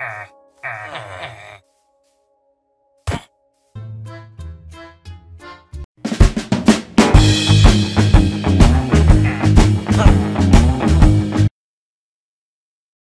ah, ah.